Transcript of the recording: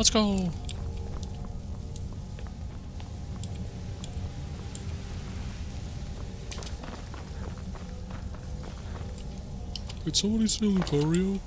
Let's go. Did somebody steal Lucario?